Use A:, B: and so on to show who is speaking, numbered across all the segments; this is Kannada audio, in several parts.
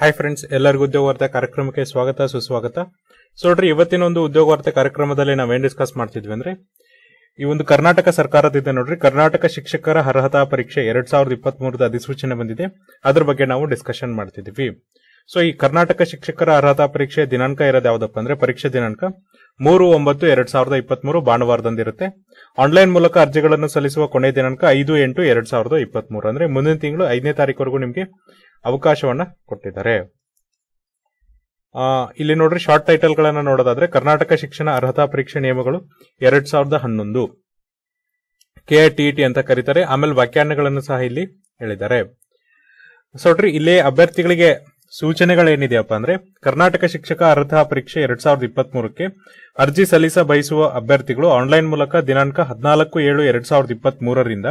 A: ಹಾಯ್ ಫ್ರೆಂಡ್ಸ್ ಎಲ್ಲರಿಗೂ ಉದ್ಯೋಗ ವಾರ್ತೆ ಕಾರ್ಯಕ್ರಮಕ್ಕೆ ಸ್ವಾಗತ, ಸುಸ್ವಾಗತ. ಸೊ ನೋಡ್ರಿ ಇವತ್ತಿನ ಒಂದು ಉದ್ಯೋಗ ವಾರ್ತೆ ಕಾರ್ಯಕ್ರಮದಲ್ಲಿ ನಾವೇನ್ ಡಿಸ್ಕಸ್ ಮಾಡ್ತಿದ್ವಿ ಅಂದ್ರೆ, ಈ ಒಂದು ಕರ್ನಾಟಕ ಸರ್ಕಾರದಿಂದ ನೋಡ್ರಿ. ಕರ್ನಾಟಕ ಶಿಕ್ಷಕರ ಅರ್ಹತಾ ಪರೀಕ್ಷೆ ಎರಡ್ ಸಾವಿರದ ಇಪ್ಪತ್ತ್ ಮೂರದ ಅಧಿಸೂಚನೆ ಬಂದಿದೆ. ಅದ್ರ ಬಗ್ಗೆ ನಾವು ಡಿಸ್ಕಷನ್ ಮಾಡ್ತಿದ್ವಿ. ಸೊ ಈ ಕರ್ನಾಟಕ ಶಿಕ್ಷಕರ ಅರ್ಹತಾ ಪರೀಕ್ಷೆ ದಿನಾಂಕ ಇರೋದು ಯಾವ್ದಪ್ಪ ಅಂದ್ರೆ, ಪರೀಕ್ಷೆ ದಿನಾಂಕ ಮೂರು ಒಂಬತ್ತು ಎರಡ್ ಸಾವಿರದ ಇಪ್ಪತ್ತ್ ಮೂರು ಭಾನುವಾರದಂದಿರುತ್ತೆ. ಆನ್ಲೈನ್ ಮೂಲಕ ಅರ್ಜಿಗಳನ್ನು ಸಲ್ಲಿಸುವ ಕೊನೆ ದಿನಾಂಕ ಐದು ಎಂಟು ಎರಡ್ ಸಾವಿರದ ಇಪ್ಪತ್ತ್ ಮೂರು ಅಂದ್ರೆ, ಮುಂದಿನ ತಿಂಗಳು ಐದನೇ ತಾರೀಕುವರೆಗೂ ನಿಮಗೆ ಅವಕಾಶವನ್ನ ಕೊಟ್ಟಿದ್ದಾರೆ. ಇಲ್ಲಿ ನೋಡ್ರಿ ಶಾರ್ಟ್ ಟೈಟಲ್ ಗಳನ್ನ ನೋಡೋದಾದ್ರೆ, ಕರ್ನಾಟಕ ಶಿಕ್ಷಣ ಅರ್ಹತಾ ಪರೀಕ್ಷೆ ನಿಯಮಗಳು ಎರಡ್ ಸಾವಿರದ ಹನ್ನೊಂದು. ಕೆಐಟಿಇಟಿ ಅಂತ ಕರೀತಾರೆ, ಆಮೇಲೆ ವ್ಯಾಖ್ಯಾನಗಳನ್ನು ಸಹ ಇಲ್ಲಿ ಹೇಳಿದ್ದಾರೆ. ಸೊಟ್ರಿ ಇಲ್ಲಿ ಅಭ್ಯರ್ಥಿಗಳಿಗೆ ಸೂಚನೆಗಳೇನಿದೆಯಪ್ಪ ಅಂದ್ರೆ, ಕರ್ನಾಟಕ ಶಿಕ್ಷಕ ಅರ್ಹತಾ ಪರೀಕ್ಷೆ ಎರಡ್ ಸಾವಿರದ ಇಪ್ಪತ್ತ್ ಮೂರಕ್ಕೆ ಅರ್ಜಿ ಸಲ್ಲಿಸ ಬಯಸುವ ಅಭ್ಯರ್ಥಿಗಳು ಆನ್ಲೈನ್ ಮೂಲಕ ದಿನಾಂಕ ಹದಿನಾಲ್ಕು ಏಳು ಎರಡ್ ಸಾವಿರದ ಇಪ್ಪತ್ತ್ ಮೂರರಿಂದ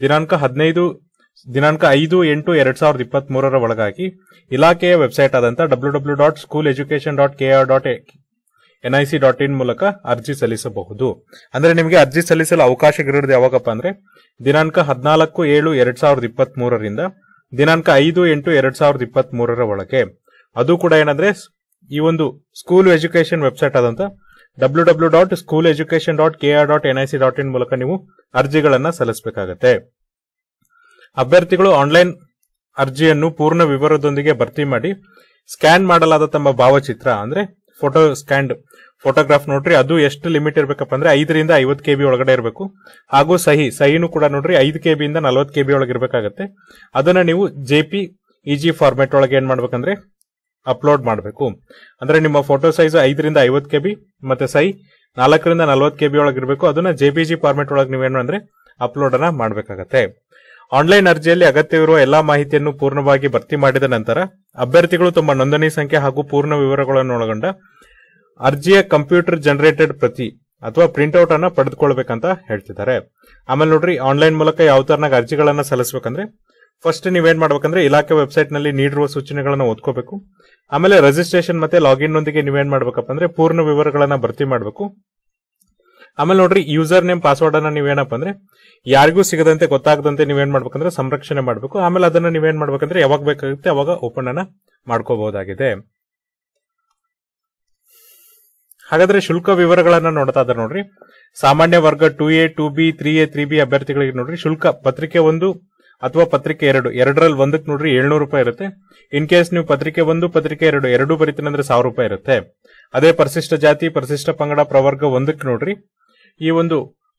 A: ದಿನಾಂಕ ಹದಿನೈದು ದಿನಾಂಕ ಐದು ಎಂಟು ಎರಡ್ ಸಾವಿರದ ಇಪ್ಪತ್ತ್ ಮೂರರ ಒಳಗಾಗಿ ಇಲಾಖೆಯ ವೆಬ್ಸೈಟ್ ಆದಂತ W W dot school education dot K R dot NIC dot in ಮೂಲಕ ಅರ್ಜಿ ಸಲ್ಲಿಸಬಹುದು. ಅಂದ್ರೆ ನಿಮಗೆ ಅರ್ಜಿ ಸಲ್ಲಿಸಲು ಅವಕಾಶ ಇರೋದು ಯಾವಾಗಪ್ಪ ಅಂದ್ರೆ ದಿನಾಂಕ ಹದಿನಾಲ್ಕು ಏಳು ಎರಡ್ ಸಾವಿರದ ಇಪ್ಪತ್ತ್ ಮೂರರಿಂದ ದಿನಾಂಕ ಐದು ಎಂಟು ಎರಡ್ ಸಾವಿರದ ಇಪ್ಪತ್ತ್ ಮೂರರ ಒಳಗೆ. ಅದು ಕೂಡ ಏನಂದ್ರೆ ಈ ಒಂದು ಸ್ಕೂಲ್ ಎಜುಕೇಶನ್ ವೆಬ್ಸೈಟ್ ಆದಂತ W W dot school education dot K R dot NIC dot in ಮೂಲಕ ನೀವು ಅರ್ಜಿಗಳನ್ನು ಸಲ್ಲಿಸಬೇಕಾಗತ್ತೆ. ಅಭ್ಯರ್ಥಿಗಳು ಆನ್ಲೈನ್ ಅರ್ಜಿಯನ್ನು ಪೂರ್ಣ ವಿವರದೊಂದಿಗೆ ಭರ್ತಿ ಮಾಡಿ ಸ್ಕ್ಯಾನ್ ಮಾಡಲಾದ ತಮ್ಮ ಭಾವಚಿತ್ರ, ಅಂದ್ರೆ ಫೋಟೋ ಸ್ಕ್ಯಾನ್ ಫೋಟೋಗ್ರಾಫ್ ನೋಡ್ರಿ, ಅದು ಎಷ್ಟು ಲಿಮಿಟ್ ಇರಬೇಕಪ್ಪ ಅಂದ್ರೆ ಐದರಿಂದ ಐವತ್ತು ಕೆಬಿ ಒಳಗಡೆ ಇರಬೇಕು. ಹಾಗೂ ಸಹಿ, ಸಹಿನೂ ಕೂಡ ನೋಡ್ರಿ, ಐದು ಕೆ ಬಿಯಿಂದ ನಲವತ್ತು ಕೆಬಿ ಒಳಗೆ ಇರಬೇಕಾಗತ್ತೆ. ಅದನ್ನ ನೀವು J P E G format ಒಳಗೆ ಏನ್ ಮಾಡ್ಬೇಕಂದ್ರೆ ಅಪ್ಲೋಡ್ ಮಾಡಬೇಕು. ಅಂದ್ರೆ ನಿಮ್ಮ ಫೋಟೋ ಸೈಜ್ ಐದರಿಂದ ಐವತ್ತು ಕೆ ಬಿ ಮತ್ತೆ ಸೈ ನಾಲ್ಕರಿಂದ ನಲವತ್ತು ಕೆಬಿ ಒಳಗೆ ಇರಬೇಕು. ಅದನ್ನ ಜಿ ಫಾರ್ಮೆಟ್ ಒಳಗೆ ನೀವೇನು ಅಂದ್ರೆ ಅಪ್ಲೋಡ್ ಅನ್ನ ಮಾಡಬೇಕಾಗತ್ತೆ. ಆನ್ಲೈನ್ ಅರ್ಜಿಯಲ್ಲಿ ಅಗತ್ಯವಿರುವ ಎಲ್ಲಾ ಮಾಹಿತಿಯನ್ನು ಪೂರ್ಣವಾಗಿ ಭರ್ತಿ ಮಾಡಿದ ನಂತರ ಅಭ್ಯರ್ಥಿಗಳು ತಮ್ಮ ನೋಂದಣಿ ಸಂಖ್ಯೆ ಹಾಗೂ ಪೂರ್ಣ ವಿವರಗಳನ್ನು ಒಳಗೊಂಡ ಅರ್ಜಿಯ ಕಂಪ್ಯೂಟರ್ ಜನರೇಟೆಡ್ ಪ್ರತಿ ಅಥವಾ ಪ್ರಿಂಟ್ಔಟ್ ಅನ್ನ ಪಡೆದುಕೊಳ್ಬೇಕಂತ ಹೇಳ್ತಿದ್ದಾರೆ. ಆಮೇಲೆ ನೋಡ್ರಿ, ಆನ್ಲೈನ್ ಮೂಲಕ ಯಾವ ತರನಾಗ ಅರ್ಜಿಗಳನ್ನ ಸಲ್ಲಿಸಬೇಕಂದ್ರೆ ಫಸ್ಟ್ ನೀವೇನ್ ಮಾಡ್ಬೇಕಂದ್ರೆ ಇಲಾಖೆ ವೆಬ್ಸೈಟ್ನಲ್ಲಿ ನೀಡಿರುವ ಸೂಚನೆಗಳನ್ನು ಓದ್ಕೋಬೇಕು. ಆಮೇಲೆ ರಿಜಿಸ್ಟ್ರೇಷನ್ ಮತ್ತೆ ಲಾಗಿನ್ ನೊಂದಿಗೆ ನೀವೇನ್ ಮಾಡ್ಬೇಕಪ್ಪ ಅಂದ್ರೆ ಪೂರ್ಣ ವಿವರಗಳನ್ನ ಭರ್ತಿ ಮಾಡಬೇಕು. ಆಮೇಲೆ ನೋಡ್ರಿ ಯೂಸರ್ ನೇಮ್ ಪಾಸ್ವರ್ಡ್ ಅನ್ನ ನೀವೇನಪ್ಪ ಅಂದ್ರೆ, ಯಾರಿಗೂ ಸಿಗದಂತೆ, ಗೊತ್ತಾಗದಂತೆ ನೀವೇನ್ ಮಾಡ್ಬೇಕಂದ್ರೆ, ಸಂರಕ್ಷಣೆ ಮಾಡಬೇಕು. ಆಮೇಲೆ ಅದನ್ನ ನೀವೇನ್ ಮಾಡ್ಬೇಕಂದ್ರೆ, ಯಾವಾಗ ಬೇಕಾಗುತ್ತೆ, ಅವಾಗ ಓಪನ್ ಅನ್ನ ಮಾಡ್ಕೋಬಹುದಾಗಿದೆ. ಹಾಗಾದ್ರೆ ಶುಲ್ಕ ವಿವರಗಳನ್ನ ನೋಡ್ತಾ ಇದ್ದಾರೆ ನೋಡ್ರಿ. ಸಾಮಾನ್ಯ ವರ್ಗ two A two B three A three B ಅಭ್ಯರ್ಥಿಗಳಿಗೆ ನೋಡ್ರಿ, ಶುಲ್ಕ ಪತ್ರಿಕೆ ಒಂದು ಅಥವಾ ಪತ್ರಿಕೆ ಎರಡು, ಎರಡರಲ್ಲಿ ಒಂದಕ್ಕೆ ನೋಡ್ರಿ ಏಳ್ನೂರು ರೂಪಾಯಿ ಇರುತ್ತೆ. ಇನ್ ಕೇಸ್ ನೀವು ಪತ್ರಿಕೆ ಒಂದು, ಪತ್ರಿಕೆ ಎರಡು ಎರಡು ಬರಿತೀನಂದ್ರೆ ಸಾವಿರ ರೂಪಾಯಿ ಇರುತ್ತೆ. ಅದೇ ಪರಿಶಿಷ್ಟ ಜಾತಿ, ಪರಿಶಿಷ್ಟ ಪಂಗಡ, ಪ್ರವರ್ಗ ಒಂದಕ್ಕೆ ನೋಡ್ರಿ. ಈ ಒಂದು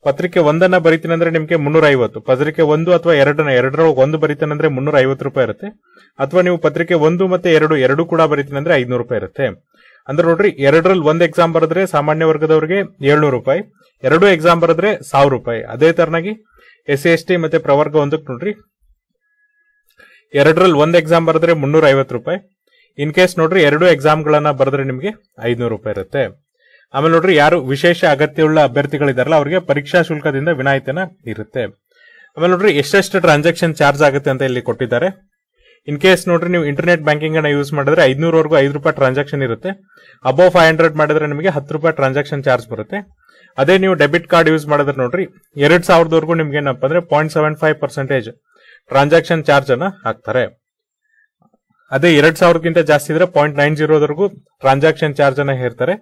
A: ಪತ್ರಿಕೆ ಒಂದನ್ನ ಬರೀತೀನಂದ್ರೆ ನಿಮ್ಗೆ ಮುನ್ನೂರ ಐವತ್ತು ಪತ್ರಿಕೆ ಒಂದು ಅಥವಾ ಎರಡನ್ನ, ಎರಡರೊಳಗೆ ಒಂದು ಬರೀತಾನಂದ್ರೆ ಮುನ್ನೂರ ಐವತ್ತು ರೂಪಾಯಿ ಇರುತ್ತೆ. ಅಥವಾ ನೀವು ಪತ್ರಿಕೆ ಒಂದು ಮತ್ತೆ ಎರಡು ಎರಡು ಕೂಡ ಬರೀತೀನಂದ್ರೆ ಐದ್ನೂರು ರೂಪಾಯಿ ಇರುತ್ತೆ. ಅಂದ್ರೆ ನೋಡ್ರಿ ಎರಡರಲ್ಲಿ ಒಂದು ಎಕ್ಸಾಮ್ ಬರೆದ್ರೆ ಸಾಮಾನ್ಯ ವರ್ಗದವರಿಗೆ ಏಳ್ನೂರು ರೂಪಾಯಿ, ಎರಡು ಎಕ್ಸಾಮ್ ಬರೆದ್ರೆ ಸಾವಿರ ರೂಪಾಯಿ. ಅದೇ ತರನಾಗಿ ಎಸ್ ಸಿ, ಎಸ್ ಟಿ ಮತ್ತೆ ಪ್ರವರ್ಗ ಒಂದಕ್ಕೆ ನೋಡ್ರಿ ಎರಡರಲ್ಲಿ ಒಂದು ಎಕ್ಸಾಮ್ ಬರೆದ್ರೆ ಮುನ್ನೂರ ರೂಪಾಯಿ. ಇನ್ ಕೇಸ್ ನೋಡ್ರಿ, ಎರಡು ಎಕ್ಸಾಮ್ ಗಳನ್ನ ಬರೆದ್ರೆ ನಿಮಗೆ ಐದ್ನೂರು ರೂಪಾಯಿ ಇರುತ್ತೆ. ಆಮೇಲೆ ನೋಡ್ರಿ, ಯಾರು ವಿಶೇಷ ಅಗತ್ಯವುಳ್ಳ ಅಭ್ಯರ್ಥಿಗಳಿದಾರಲ್ಲ, ಅವರಿಗೆ ಪರೀಕ್ಷಾ ಶುಲ್ಕದಿಂದ ವಿನಾಯಿತಿನ ಇರುತ್ತೆ. ಆಮೇಲೆ ನೋಡ್ರಿ, ಎಷ್ಟೆಷ್ಟು ಟ್ರಾನ್ಸಾಕ್ಷನ್ ಚಾರ್ಜ್ ಆಗುತ್ತೆ ಅಂತ ಇಲ್ಲಿ ಕೊಟ್ಟಿದ್ದಾರೆ. ಇನ್ ಕೇಸ್ ನೋಡ್ರಿ, ನೀವು ಇಂಟರ್ನೆಟ್ ಬ್ಯಾಂಕಿಂಗ್ ಅನ್ನ ಯೂಸ್ ಮಾಡಿದ್ರೆ ಐದ್ನೂರವರೆಗೂ ಐದು ರೂಪಾಯಿ ಟ್ರಾನ್ಸಾಕ್ಷನ್ ಇರುತ್ತೆ. ಅಬೌವ್ ಫೈವ್ ಹಂಡ್ರೆಡ್ ಮಾಡಿದ್ರೆ ನಿಮಗೆ ಹತ್ತು ರೂಪಾಯಿ ಟ್ರಾನ್ಸಾಕ್ಷನ್ ಚಾರ್ಜ್ ಬರುತ್ತೆ. ಅದೇ ನೀವು ಡೆಬಿಟ್ ಕಾರ್ಡ್ ಯೂಸ್ ಮಾಡಿದ್ರೆ ನೋಡ್ರಿ, ಎರಡ್ ಸಾವಿರದವರೆಗೂ ನಿಮ್ಗೆ ಏನಪ್ಪ ಅಂದ್ರೆ point seven five percentage transaction charge ಅನ್ನ ಹಾಕ್ತಾರೆ. ಅದೇ ಎರಡ್ ಸಾವಿರಕ್ಕಿಂತ ಜಾಸ್ತಿ ಇದ್ರೆ ಪಾಯಿಂಟ್ ನೈನ್ ಜೀರೋವರೆಗೂ ಟ್ರಾನ್ಸಾಕ್ಷನ್ ಚಾರ್ಜ್ ಅನ್ನ ಹೇರ್ತಾರೆ.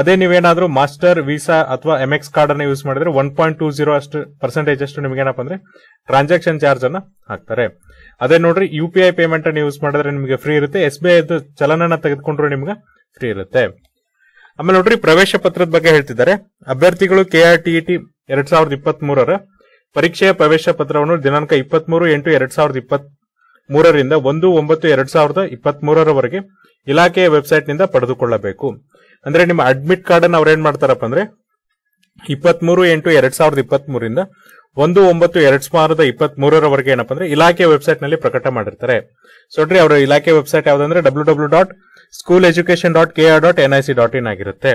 A: ಅದೇ ನೀವೇನಾದ್ರೂ ಮಾಸ್ಟರ್, ವೀಸಾ ಅಥವಾ ಎಂ ಎಕ್ಸ್ ಕಾರ್ಡ್ ಅನ್ನ ಯೂಸ್ ಮಾಡಿದ್ರೆ ಒನ್ ಪಾಯಿಂಟ್ ಟೂ ಜೀರೋ ಅಷ್ಟು ಪರ್ಸೆಂಟೇಜ್ ಅಷ್ಟು ನಿಮ್ಗೆ ಏನಪ್ಪ ಅಂದ್ರೆ ಟ್ರಾನ್ಸಾಕ್ಷನ್ ಚಾರ್ಜ್ ಅನ್ನ ಹಾಕ್ತಾರೆ. ಅದೇ ನೋಡ್ರಿ ಯು ಪಿ ಐ ಪೇಮೆಂಟ್ ಅನ್ನು ಯೂಸ್ ಮಾಡಿದ್ರೆ ನಿಮಗೆ ಫ್ರೀ ಇರುತ್ತೆ ಎಸ್ ಬಿ ಐದು ಚಲನನ ತೆಗೆದುಕೊಂಡ್ರೆ ನಿಮ್ಗೆ ಫ್ರೀ ಇರುತ್ತೆ. ಆಮೇಲೆ ನೋಡ್ರಿ, ಪ್ರವೇಶ ಪತ್ರದ ಬಗ್ಗೆ ಹೇಳ್ತಿದ್ದಾರೆ. ಅಭ್ಯರ್ಥಿಗಳು ಕೆಆರ್ ಟಿ ಟಿ ಎರಡ್ ಸಾವಿರದ ಇಪ್ಪತ್ತ್ ಮೂರರ ಪರೀಕ್ಷೆಯ ಪ್ರವೇಶ ಪತ್ರವನ್ನು ದಿನಾಂಕ ಇಪ್ಪತ್ತ್ ಮೂರು ಎಂಟು ಎರಡ್ ಸಾವಿರದ ಇಪ್ಪತ್ತ್ ಮೂರರಿಂದ ಒಂದು ಒಂಬತ್ತು ಎರಡ್ ಸಾವಿರದ ಇಪ್ಪತ್ತ್ ಮೂರರವರೆಗೆ ಇಲಾಖೆಯ ವೆಬ್ಸೈಟ್ನಿಂದ ಪಡೆದುಕೊಳ್ಳಬೇಕು. ಅಂದ್ರೆ ನಿಮ್ಮ ಅಡ್ಮಿಟ್ ಕಾರ್ಡ್ ಅನ್ನ ಅವ್ರೇನ್ ಮಾಡ್ತಾರಪ್ಪ ಅಂದ್ರೆ ಇಪ್ಪತ್ಮೂರು ಎಂಟು ಎರಡ್ ಸಾವಿರದ ಇಪ್ಪತ್ತ್ ಮೂರಿಂದ ಒಂದು ಒಂಬತ್ತು ಎರಡ್ ಸಾವಿರದ ಇಪ್ಪತ್ತ್ ಮೂರರವರೆಗೆ ಏನಪ್ಪ ಅಂದ್ರೆ ಇಲಾಖೆ ವೆಬ್ಸೈಟ್ನಲ್ಲಿ ಪ್ರಕಟ ಮಾಡಿರ್ತಾರೆ. ಸೊ ನೋಡ್ರಿ, ಅವರ ಇಲಾಖೆ website ಯಾವ್ದಂದ್ರೆ W W dot school education dot K R dot N I C dot in ಆಗಿರುತ್ತೆ.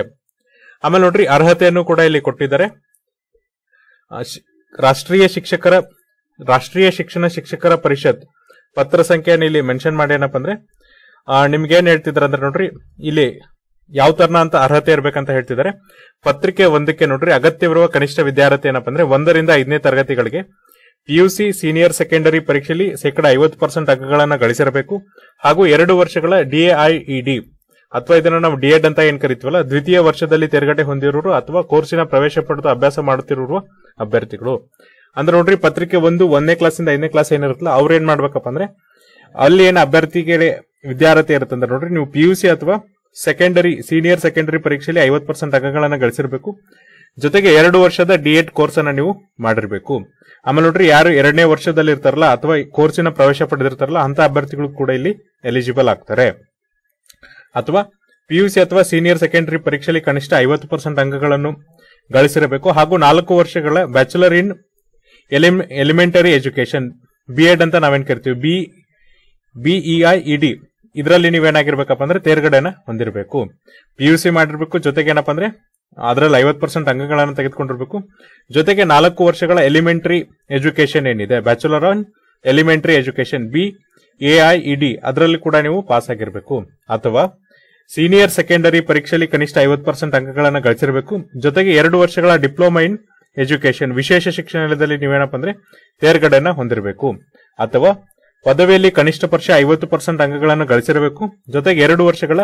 A: ಆಮೇಲೆ ನೋಡ್ರಿ, ಅರ್ಹತೆಯನ್ನು ಕೂಡ ಇಲ್ಲಿ ಕೊಟ್ಟಿದ್ದಾರೆ. ರಾಷ್ಟ್ರೀಯ ಶಿಕ್ಷಕರ, ರಾಷ್ಟ್ರೀಯ ಶಿಕ್ಷಣ ಶಿಕ್ಷಕರ ಪರಿಷತ್ ಪತ್ರ ಸಂಖ್ಯೆಯನ್ನು ಇಲ್ಲಿ ಮೆನ್ಷನ್ ಮಾಡಿ ಏನಪ್ಪ ಅಂದ್ರೆ ನಿಮ್ಗೆ ಏನ್ ಹೇಳ್ತಿದಾರೆ ಅಂದ್ರೆ ನೋಡ್ರಿ, ಇಲ್ಲಿ ಯಾವ ತರನ ಅಂತ ಅರ್ಹತೆ ಇರಬೇಕಂತ ಹೇಳ್ತಿದ್ದಾರೆ. ಪತ್ರಿಕೆ ಒಂದಕ್ಕೆ ನೋಡ್ರಿ, ಅಗತ್ಯವಿರುವ ಕನಿಷ್ಠ ವಿದ್ಯಾರ್ಥಿ ಏನಪ್ಪ ಅಂದ್ರೆ ಒಂದರಿಂದ ಐದನೇ ತರಗತಿಗಳಿಗೆ ಪಿಯುಸಿ ಸೀನಿಯರ್ ಸೆಕೆಂಡರಿ ಪರೀಕ್ಷೆಯಲ್ಲಿ ಶೇಕಡ ಐವತ್ತು ಪರ್ಸೆಂಟ್ ಅಂಕಗಳನ್ನು ಗಳಿಸಿರಬೇಕು. ಹಾಗೂ ಎರಡು ವರ್ಷಗಳ ಡಿಎಐಇಡಿ ಅಥವಾ ಇದನ್ನ ನಾವು ಡಿಎಡ್ ಅಂತ ಏನ್ ಕರಿತೀವಲ್ಲ, ದ್ವಿತೀಯ ವರ್ಷದಲ್ಲಿ ತೆರಗಡೆ ಹೊಂದಿರೋರು ಅಥವಾ ಕೋರ್ಸಿನ ಪ್ರವೇಶ ಪಡೆದು ಅಭ್ಯಾಸ ಮಾಡುತ್ತಿರುವ ಅಭ್ಯರ್ಥಿಗಳು. ಅಂದ್ರೆ ನೋಡ್ರಿ, ಪತ್ರಿಕೆ ಒಂದು ಒಂದನೇ ಕ್ಲಾಸಿಂದ ಐದನೇ ಕ್ಲಾಸ್ ಏನಿರುತ್ತಲ್ಲ ಅವ್ರು ಏನ್ ಮಾಡ್ಬೇಕಪ್ಪ ಅಂದ್ರೆ, ಅಲ್ಲಿ ಏನು ಅಭ್ಯರ್ಥಿಗೆ ವಿದ್ಯಾರ್ಥಿ ಇರುತ್ತೆ ಅಂದ್ರೆ ನೋಡ್ರಿ, ನೀವು ಪಿಯುಸಿ ಅಥವಾ ಸೆಕೆಂಡರಿ ಸೀನಿಯರ್ ಸೆಕೆಂಡರಿ ಪರೀಕ್ಷೆಯಲ್ಲಿ ಐವತ್ತು ಪರ್ಸೆಂಟ್ ಅಂಕಗಳನ್ನು ಗಳಿಸಿರಬೇಕು. ಜೊತೆಗೆ ಎರಡು ವರ್ಷದ ಡಿ ಎಡ್ ಕೋರ್ಸ್ ಅನ್ನ ನೀವು ಮಾಡಿರ್ಬೇಕು. ಆಮೇಲೆ ನೋಡ್ರಿ, ಯಾರು ಎರಡನೇ ವರ್ಷದಲ್ಲಿ ಇರ್ತಾರಲ್ಲ ಅಥವಾ ಕೋರ್ಸಿನ ಪ್ರವೇಶ ಪಡೆದಿರ್ತಾರಲ್ಲ ಅಂತ ಅಭ್ಯರ್ಥಿಗಳು ಕೂಡ ಇಲ್ಲಿ ಎಲಿಜಿಬಲ್ ಆಗ್ತಾರೆ. ಅಥವಾ ಪಿಯುಸಿ ಅಥವಾ ಸೀನಿಯರ್ ಸೆಕೆಂಡರಿ ಪರೀಕ್ಷೆಯಲ್ಲಿ ಕನಿಷ್ಠ ಐವತ್ತು ಪರ್ಸೆಂಟ್ ಅಂಕಗಳನ್ನು ಗಳಿಸಿರಬೇಕು. ಹಾಗೂ ನಾಲ್ಕು ವರ್ಷಗಳ bachelor in elementary education B ಅಂತ ನಾವೇನ್ ಕರಿತೀವಿ? ಬಿ ಬಿಇಐ ಇಡಿ ಇದರಲ್ಲಿ ನೀವೇನಾಗಿರ್ಬೇಕಪ್ಪ ಅಂದ್ರೆ ತೇರ್ಗಡೆನ ಹೊಂದಿರಬೇಕು. ಪಿ ಯು ಸಿ ಮಾಡಿರ್ಬೇಕು, ಜೊತೆಗೆ ಏನಪ್ಪ ಅಂದ್ರೆ ಅದರಲ್ಲಿ ಐವತ್ತು ಪರ್ಸೆಂಟ್ ಅಂಕಗಳನ್ನು ತೆಗೆದುಕೊಂಡಿರ್ಬೇಕು. ಜೊತೆಗೆ ನಾಲ್ಕು ವರ್ಷಗಳ ಎಲಿಮೆಂಟರಿ ಎಜುಕೇಶನ್ ಏನಿದೆ? Bachelor on elementary education B A ED ಅದರಲ್ಲಿ ಕೂಡ ನೀವು ಪಾಸ್ ಆಗಿರಬೇಕು. ಅಥವಾ ಸೀನಿಯರ್ ಸೆಕೆಂಡರಿ ಪರೀಕ್ಷೆಯಲ್ಲಿ ಕನಿಷ್ಠ ಐವತ್ತು ಪರ್ಸೆಂಟ್ ಅಂಕಗಳನ್ನು ಗಳಿಸಿರಬೇಕು. ಜೊತೆಗೆ ಎರಡು ವರ್ಷಗಳ ಡಿಪ್ಲೊಮಾ ಇನ್ ಎಜುಕೇಶನ್ ವಿಶೇಷ ಶಿಕ್ಷಣದಲ್ಲಿ ನೀವೇನಪ್ಪ ಅಂದ್ರೆ ತೇರ್ಗಡೆನ ಹೊಂದಿರಬೇಕು. ಅಥವಾ ಪದವಿಯಲ್ಲಿ ಕನಿಷ್ಠ ಪಕ್ಷ ಐವತ್ತು ಪರ್ಸೆಂಟ್ ಅಂಕಗಳನ್ನು ಗಳಿಸಿರಬೇಕು. ಜೊತೆಗೆ ಎರಡು ವರ್ಷಗಳ